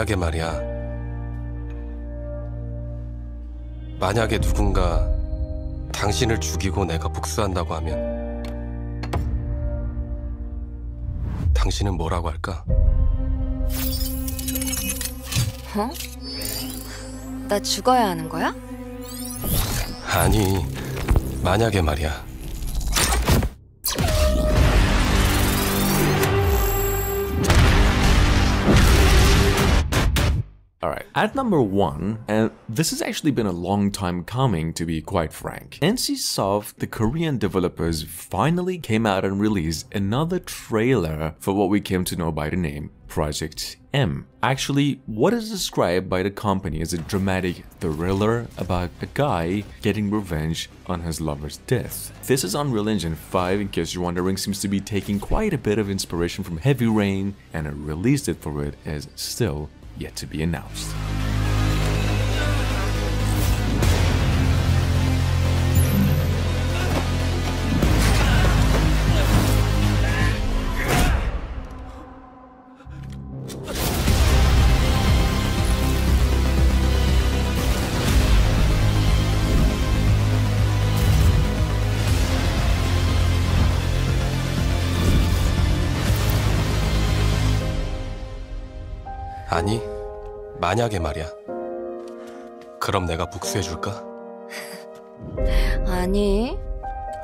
만약에 말이야. 만약에 누군가 당신을 죽이고 내가 복수한다고 하면 당신은 뭐라고 할까? 어? 나 죽어야 하는 거야? 아니, 만약에 말이야. Alright, at number one, and this has actually been a long time coming to be quite frank, NCSoft, the Korean developers, finally came out and released another trailer for what we came to know by the name Project M. Actually, what is described by the company as a dramatic thriller about a guy getting revenge on his lover's death. This is Unreal Engine 5, in case you're wondering, seems to be taking quite a bit of inspiration from Heavy Rain, and a release date for it is still yet to be announced. 만약에 말이야. 그럼 내가 복수해줄까? 아니.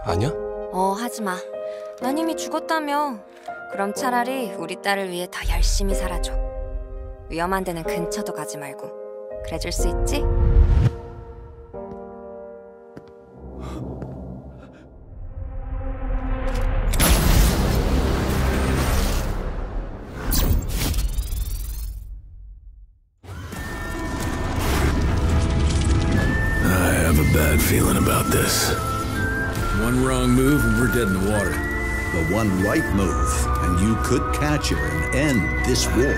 아니야? 어, 하지 마. 난 이미 죽었다며. 그럼 차라리 우리 딸을 위해 더 열심히 살아줘. 위험한 데는 근처도 가지 말고. 그래줄 수 있지? Bad feeling about this. One wrong move and we're dead in the water. The one right move, and you could catch her and end this war.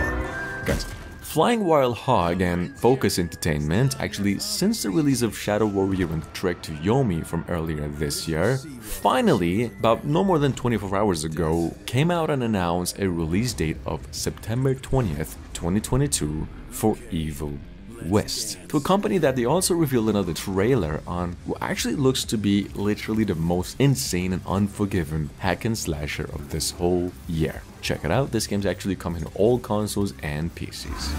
Guys, Flying Wild Hog and Focus Entertainment, actually since the release of Shadow Warrior and Trek to Yomi from earlier this year, finally, about no more than 24 hours ago, came out and announced a release date of September 20th, 2022 for Evil West. To a company that they also revealed another trailer on who actually looks to be literally the most insane and unforgiven hack and slasher of this whole year. Check it out, this game's actually coming to all consoles and PCs.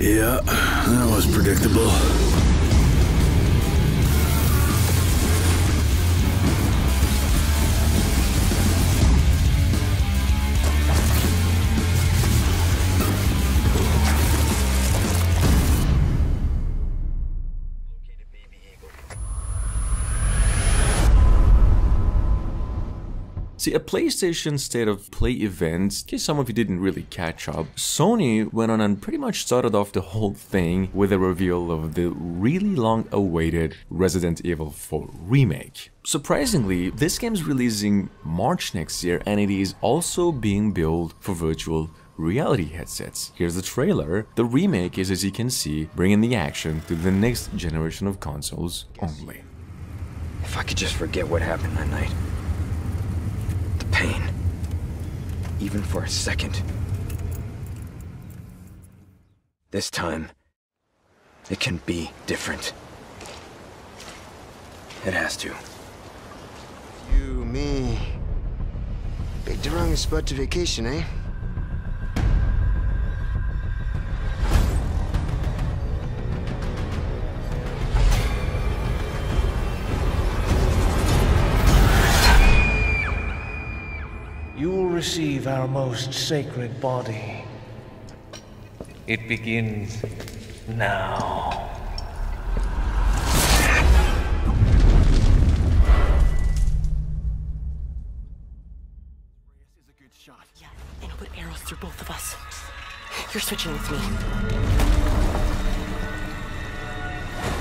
Yeah, that was predictable. See, a PlayStation State of Play event, in case some of you didn't really catch up, Sony went on and pretty much started off the whole thing with a reveal of the really long awaited Resident Evil 4 remake. Surprisingly, this game is releasing March next year and it is also being built for virtual reality headsets. Here's the trailer. The remake is, as you can see, bringing the action to the next generation of consoles only. If I could just forget what happened that night. Pain. Even for a second. This time, it can be different. It has to. You, me. Picked the wrong spot to vacation, eh? Receive our most sacred body. It begins now. Yeah, and I'll put arrows through both of us. You're switching with me.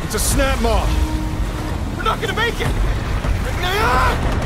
It's a snap maw. We're not gonna make it.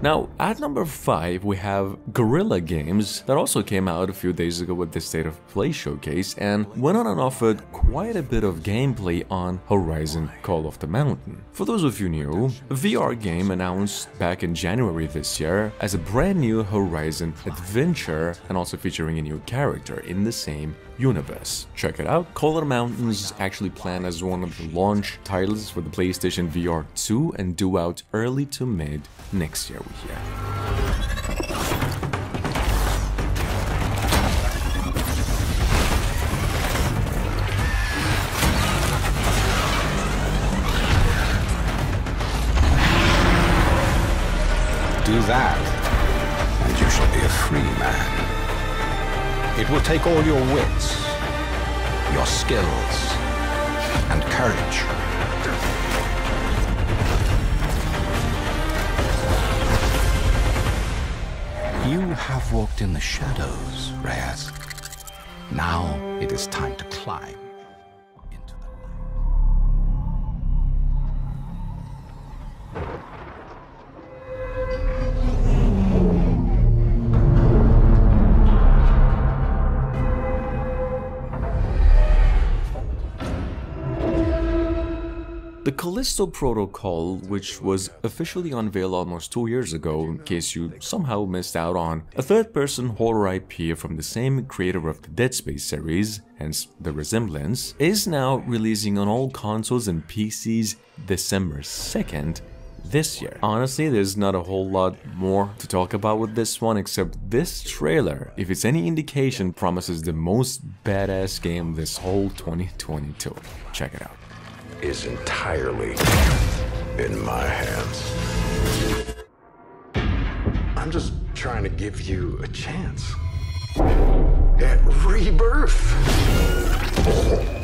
Now, at number 5, we have Guerrilla Games that also came out a few days ago with the State of Play showcase and went on and offered quite a bit of gameplay on Horizon Call of the Mountain. For those of you new, a VR game announced back in January this year as a brand new Horizon adventure and also featuring a new character in the same universe. Check it out. The Mountains is actually planned as one of the launch titles for the PlayStation VR 2 and due out early to mid next year we hear. Do that, and you shall be a free man. It will take all your wits, your skills, and courage. You have walked in the shadows, Ryas. Now it is time to climb. The Callisto Protocol, which was officially unveiled almost two years ago, in case you somehow missed out on, a third person horror IP from the same creator of the Dead Space series, hence the resemblance, is now releasing on all consoles and PCs December 2nd this year. Honestly, there's not a whole lot more to talk about with this one except this trailer, if it's any indication, promises the most badass game this whole 2022. Check it out. Is entirely in my hands. I'm just trying to give you a chance. At rebirth.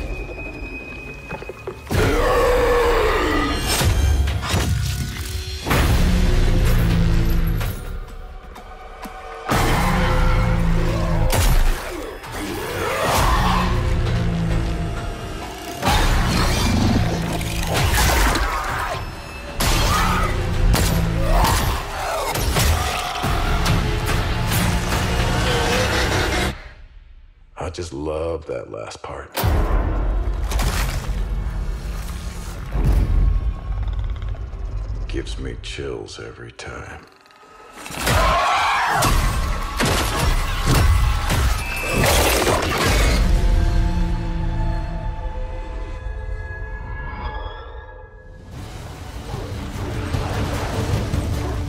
love that last part. Gives me chills every time.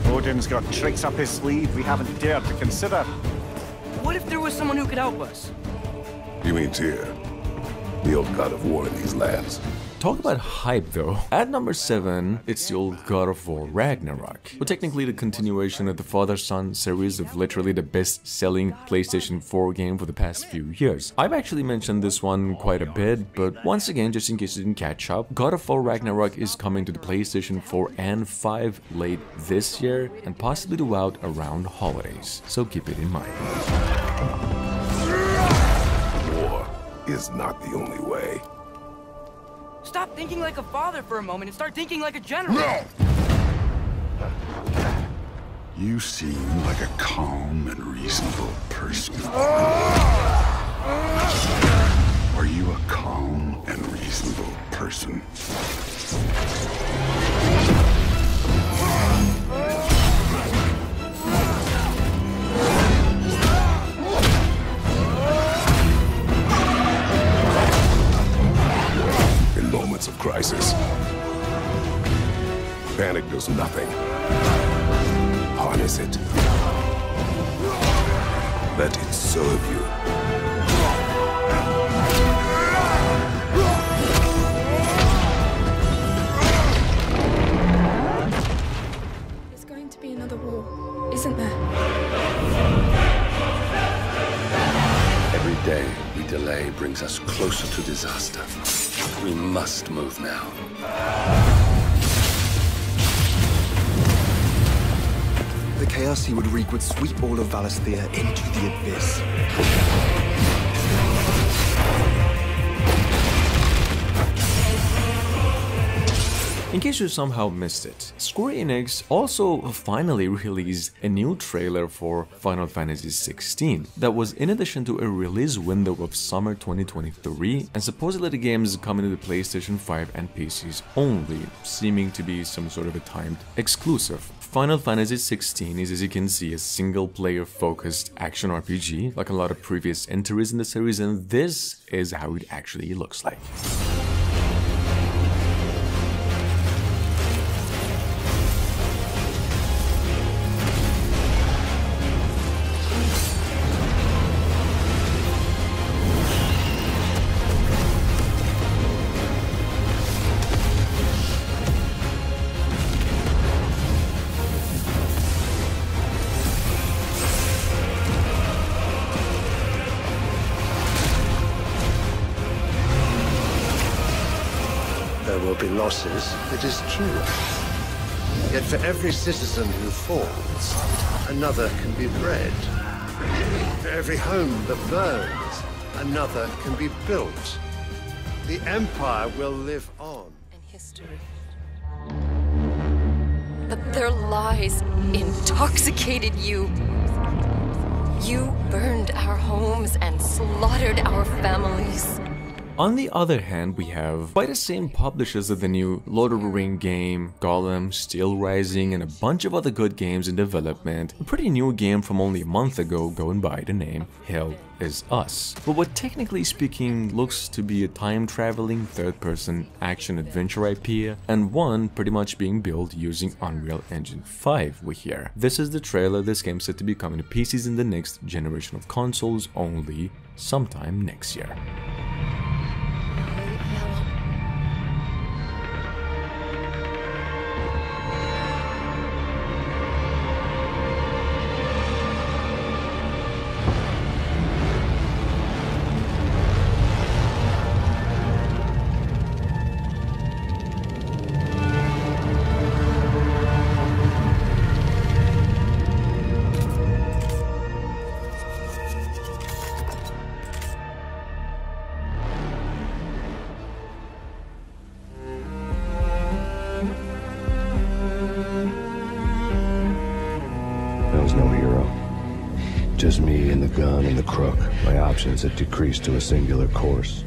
Odin's got tricks up his sleeve we haven't dared to consider. What if there was someone who could help us? You mean Tyr, the old god of war in these lands? Talk about hype though. At number 7, it's the old God of War Ragnarok. Well, technically the continuation of the Father-Son series of literally the best-selling PlayStation 4 game for the past few years. I've actually mentioned this one quite a bit, but once again, just in case you didn't catch up, God of War Ragnarok is coming to the PlayStation 4 and 5 late this year, and possibly to out around holidays, so keep it in mind. Is not the only way. Stop thinking like a father for a moment and start thinking like a general. No! You seem like a calm and reasonable person. Are you a calm and reasonable person? Moments of crisis, panic does nothing. Harness it. Let it serve you. Day we delay brings us closer to disaster. We must move now. The chaos he would wreak would sweep all of Valisthea into the abyss. In case you somehow missed it, Square Enix also finally released a new trailer for Final Fantasy XVI that was in addition to a release window of summer 2023 and supposedly the game is coming to the PlayStation 5 and PCs only, seeming to be some sort of a timed exclusive. Final Fantasy XVI is, as you can see, a single-player focused action RPG, like a lot of previous entries in the series, and this is how it actually looks like. Losses, it is true. Yet for every citizen who falls, another can be bred. For every home that burns, another can be built. The Empire will live on. history. But their lies intoxicated you. You burned our homes and slaughtered our families. On the other hand, we have by the same publishers of the new Lord of the Ring game, Gollum, Steel Rising, and a bunch of other good games in development, a pretty new game from only a month ago going by the name Hell is Us. But what technically speaking looks to be a time-traveling third-person action-adventure IP, and one pretty much being built using Unreal Engine 5 we hear. This is the trailer, this game set to be coming to PCs in the next generation of consoles only sometime next year. Gun and the crook. My options had decreased to a singular course.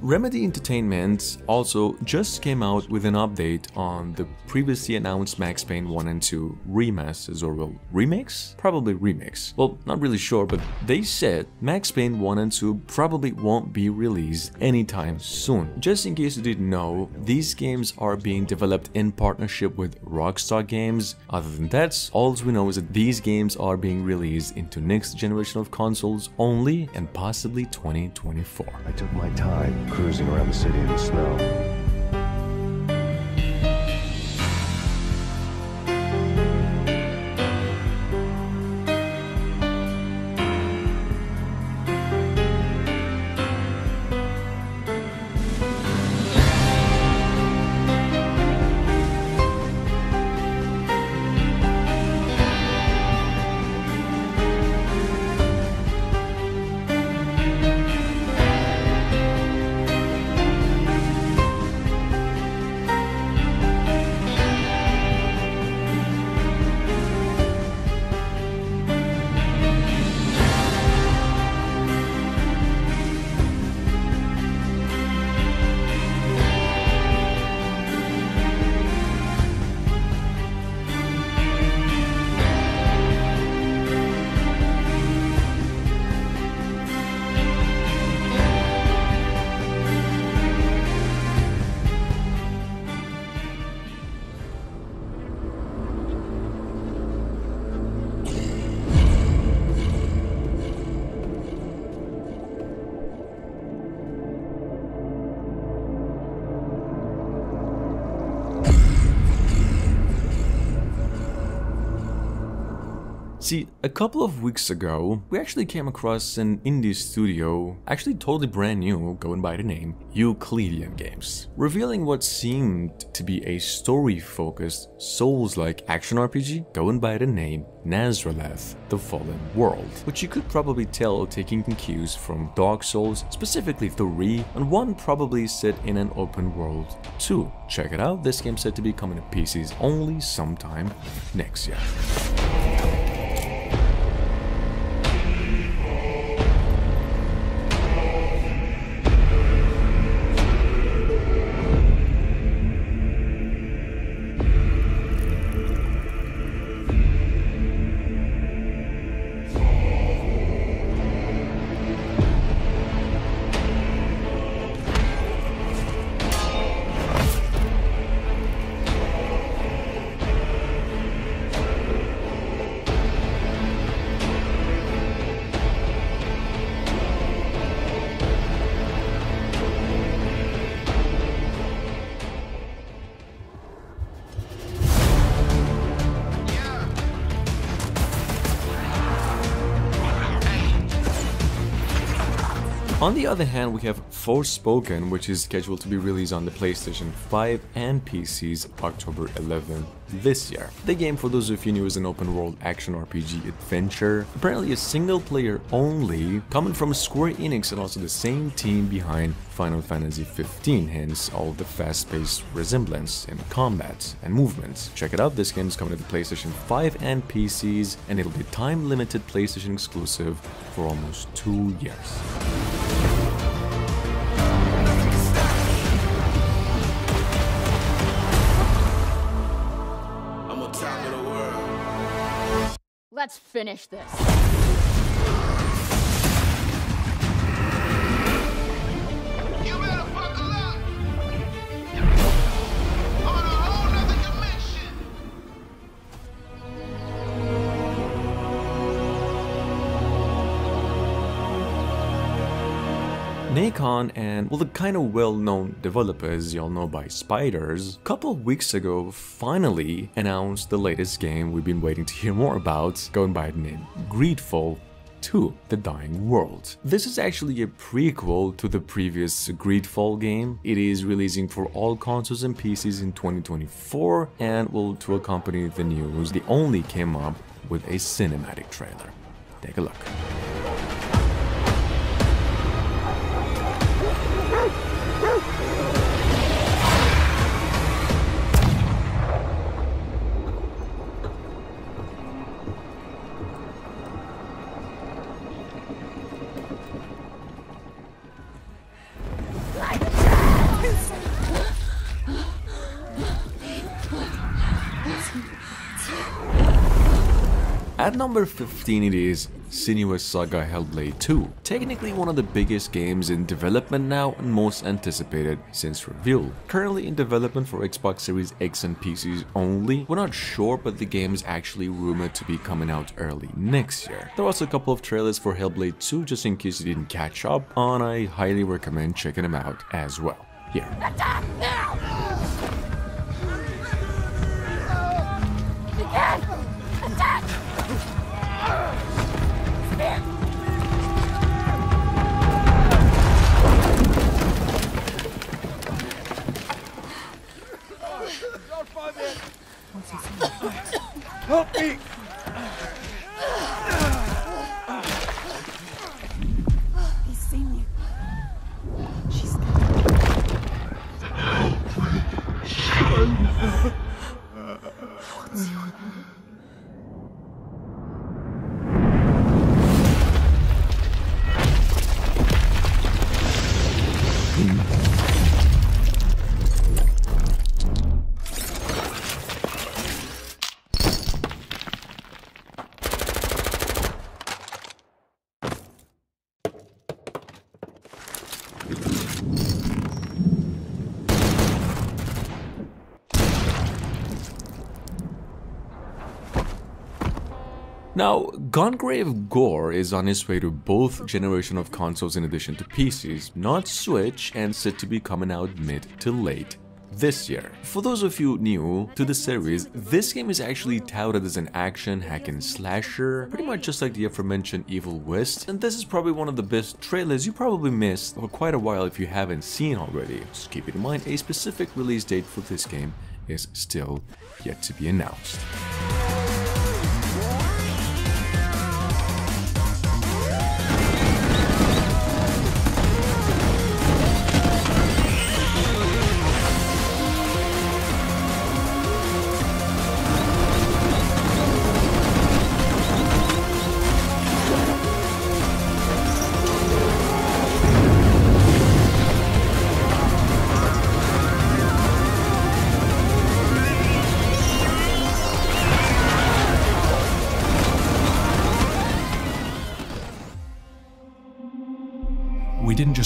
Remedy Entertainment also just came out with an update on the previously announced Max Payne 1 and 2 remasters or well, remakes? Probably remakes. Well, not really sure, but they said Max Payne 1 and 2 probably won't be released anytime soon. Just in case you didn't know, these games are being developed in partnership with Rockstar Games. Other than that, all we know is that these games are being released into next generation of consoles only and possibly 2024. I took my time cruising around the city in the snow. See, a couple of weeks ago, we actually came across an indie studio, actually totally brand new, going by the name Euclidean Games, revealing what seemed to be a story-focused, Souls-like action RPG going by the name Nazralath, The Fallen World, which you could probably tell taking cues from Dark Souls, specifically 3, and one probably set in an open world too. Check it out, this game's set to be coming to PCs only sometime next year. On the other hand, we have Forspoken, which is scheduled to be released on the PlayStation 5 and PCs October 11 this year. The game, for those of you new, is an open world action RPG adventure, apparently a single player only, coming from Square Enix and also the same team behind Final Fantasy 15, hence all the fast-paced resemblance in combat and movements. Check it out, this game is coming to the PlayStation 5 and PCs, and it'll be time-limited PlayStation exclusive for almost two years. Let's finish this. Nacon and, well, the kind of well-known developers y'all know by Spiders, a couple weeks ago finally announced the latest game we've been waiting to hear more about, going by the name Greedfall 2, The Dying World. This is actually a prequel to the previous Greedfall game. It is releasing for all consoles and PCs in 2024 and will, to accompany the news, they only came up with a cinematic trailer. Take a look. At number 15 it is Senua's Saga Hellblade 2, technically one of the biggest games in development now and most anticipated since reveal. Currently in development for Xbox Series X and PCs only, we're not sure but the game is actually rumored to be coming out early next year. There was a couple of trailers for Hellblade 2 just in case you didn't catch up on, I highly recommend checking them out as well. Here. Help me! Now, Gungrave Gore is on his way to both generation of consoles in addition to PCs, not Switch, and said to be coming out mid to late this year. For those of you new to the series, this game is actually touted as an action hack and slasher, pretty much just like the aforementioned Evil West, and this is probably one of the best trailers you probably missed for quite a while if you haven't seen already. Just keep in mind, a specific release date for this game is still yet to be announced.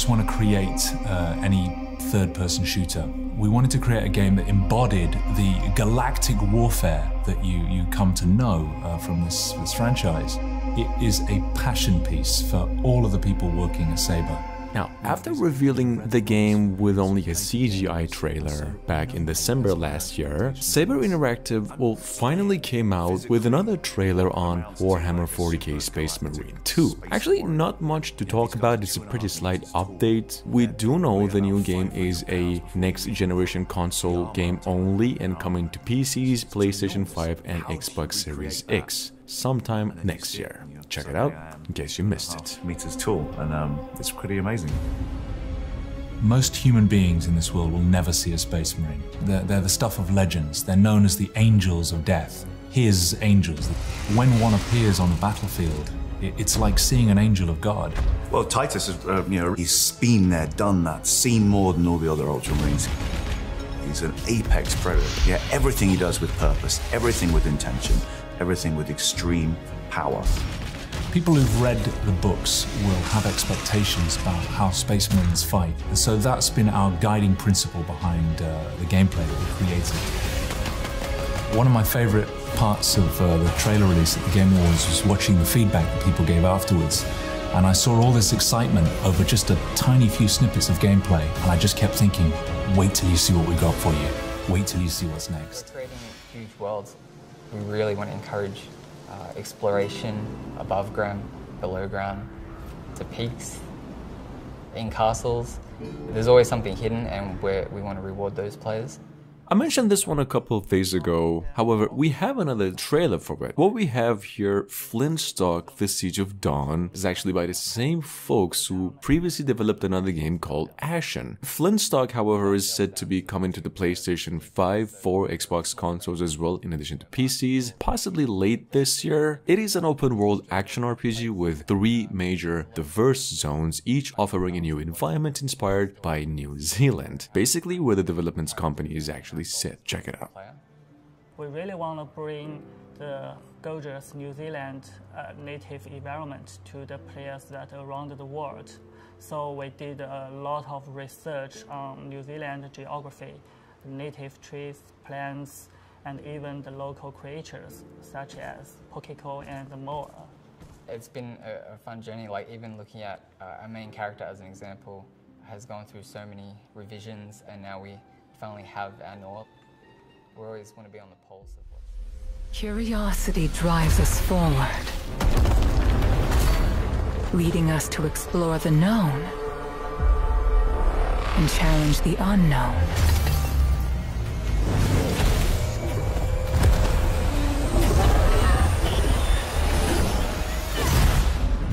Want to create uh, any third person shooter. We wanted to create a game that embodied the galactic warfare that you, you come to know uh, from this, this franchise. It is a passion piece for all of the people working at Saber. Now, after revealing the game with only a CGI trailer back in December last year, Saber Interactive well finally came out with another trailer on Warhammer 40k Space Marine 2. Actually, not much to talk about, it's a pretty slight update. We do know the new game is a next generation console game only and coming to PCs, PlayStation 5 and Xbox Series X sometime next year. Check it out in case you missed it. Meters tall, and um, it's pretty amazing. Most human beings in this world will never see a space marine. They're, they're the stuff of legends. They're known as the angels of death. Here's angels. When one appears on the battlefield, it's like seeing an angel of God. Well, Titus, uh, you know, he's been there, done that, seen more than all the other Ultramarines. He's an apex predator. Yeah, everything he does with purpose, everything with intention, everything with extreme power. People who've read the books will have expectations about how Space Marines fight, and so that's been our guiding principle behind uh, the gameplay that we created. One of my favorite parts of uh, the trailer release at the Game Awards was watching the feedback that people gave afterwards. And I saw all this excitement over just a tiny few snippets of gameplay, and I just kept thinking, wait till you see what we got for you. Wait till you see what's next. We're creating huge worlds. We really want to encourage uh, exploration above ground, below ground, to peaks, in castles. There's always something hidden, and we we want to reward those players. I mentioned this one a couple of days ago, however, we have another trailer for it. What we have here, Flintlock The Siege of Dawn, is actually by the same folks who previously developed another game called Ashen. Flintlock, however, is said to be coming to the PlayStation 5, 4, Xbox consoles as well, in addition to PCs, possibly late this year. It is an open world action RPG with three major diverse zones, each offering a new environment inspired by New Zealand, basically where the development company is actually sit. Check it out. We really want to bring the gorgeous New Zealand uh, native environment to the players that are around the world. So we did a lot of research on New Zealand geography, native trees, plants, and even the local creatures such as pukeko and the moa. It's been a, a fun journey, like even looking at uh, our main character as an example, has gone through so many revisions and now we finally have our North. We always want to be on the pulse of what. Curiosity drives us forward, leading us to explore the known and challenge the unknown.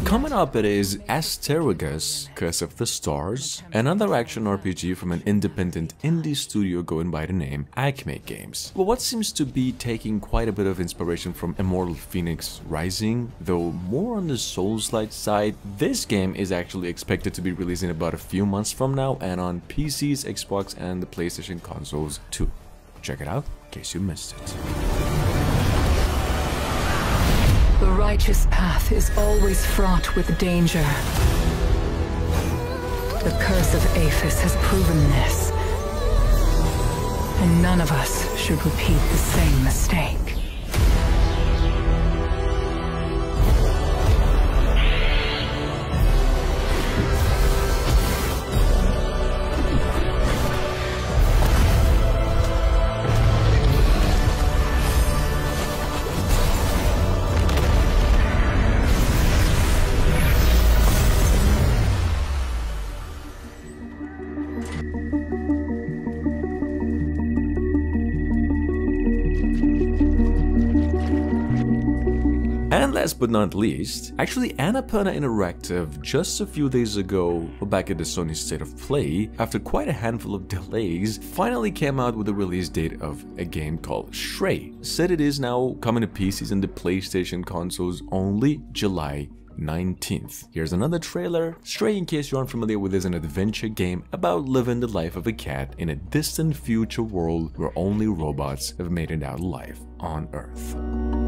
Coming up it is Asterigos, Curse of the Stars, another action RPG from an independent indie studio going by the name Acme Games. Well, what seems to be taking quite a bit of inspiration from Immortal Fenyx Rising, though more on the Souls-like side, this game is actually expected to be released in about a few months from now and on PCs, Xbox and the PlayStation consoles too. Check it out in case you missed it. Righteous path is always fraught with danger. The curse of Aphes has proven this. And none of us should repeat the same mistake. Last but not least, actually Annapurna Interactive just a few days ago, back at the Sony State of Play, after quite a handful of delays, finally came out with the release date of a game called Stray. Said it is now coming to PCs and the PlayStation consoles only July 19th. Here's another trailer. Stray, in case you aren't familiar with, is an adventure game about living the life of a cat in a distant future world where only robots have made it out alive on Earth.